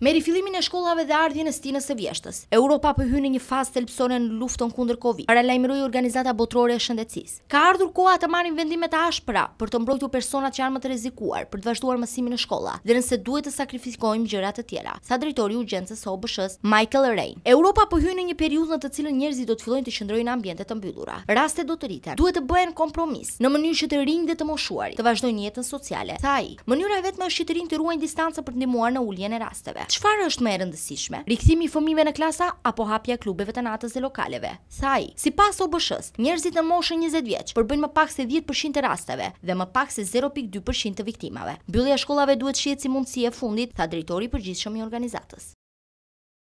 Me rifillimin e shkollave dhe ardhjen e stinës së vjeshtës, Europa po hyn në një fazë thelbësore në luftën kundër Covid, paralajmëroi Organizata Botërore e Shëndetësisë. Ka ardhur koha të marrim vendime të ashpra për të mbrojtur personat që janë më të rrezikuar për të vazhduar mësimin në shkolla dhe nëse duhet të sakrifikojmë gjëra të tjera, tha drejtori i urgjencës së OBSH-së, Michael Ryan. Europa po hyn në një periudhë në të cilën njerëzit do të fillojnë të qëndrojnë në ambiente të mbyllura. Rastet do të rriten. Duhet të bëhen kompromise. në mënyrë që të rinjtë dhe të moshuarit të vazhdojnë jetën sociale, tha ai. Mënyra e vetme është që të rinjtë të ruajnë distancën për të ndihmuar në uljen e rasteve. Çfarë është më e rëndësishme, rikthimi i fëmijëve në klasa apo hapja e klubeve të natës dhe lokaleve? tha ai. Sipas OBSH-së, njerëzit nën moshën njëzet vjeç përbëjnë më pak se dhjetë për qind të rasteve dhe më pak se zero pikë dy për qind të viktimave. Mbyllja e shkollave duhet shihet si mundësi e fundit, tha drejtori i përgjithshëm i organizatës.